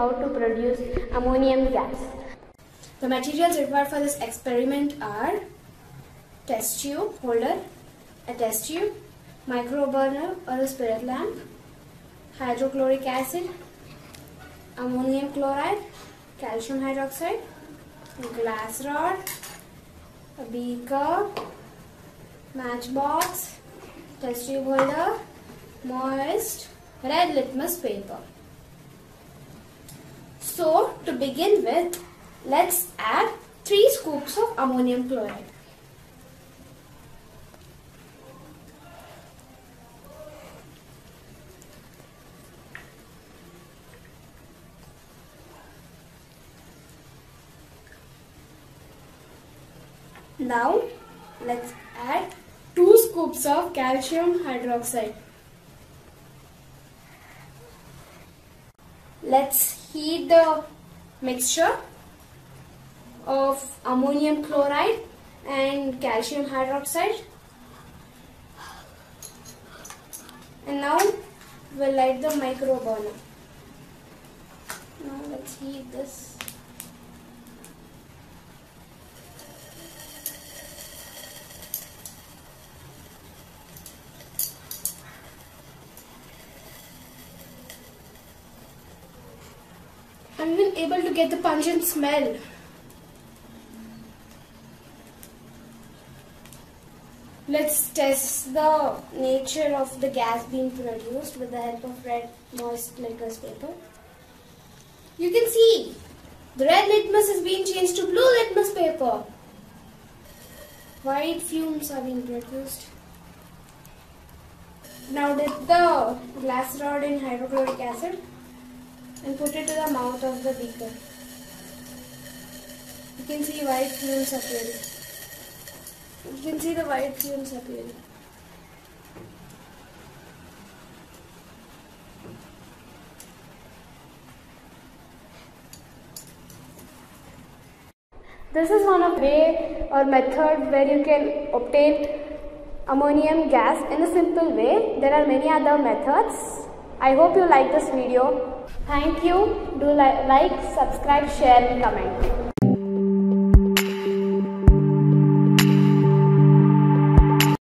how to produce ammonium gas. The materials required for this experiment are test tube holder, a test tube, micro burner or a spirit lamp, hydrochloric acid, ammonium chloride, calcium hydroxide, glass rod, a beaker, matchbox, test tube holder, moist, red litmus paper. So to begin with, let's add 3 scoops of ammonium chloride. Now let's add 2 scoops of calcium hydroxide. Let's heat the mixture of ammonium chloride and calcium hydroxide. And now we'll light the micro burner. Now let's heat this. I'm able to get the pungent smell. Let's test the nature of the gas being produced with the help of red moist litmus paper. You can see the red litmus is being changed to blue litmus paper. White fumes are being produced. Now dip the glass rod in hydrochloric acid and put it to the mouth of the beaker. You can see white fumes appearing. You can see the white fumes appearing. This is one of way or method where you can obtain ammonium gas in a simple way. There are many other methods. I hope you like this video. Thank you. Do li like, subscribe, share and comment.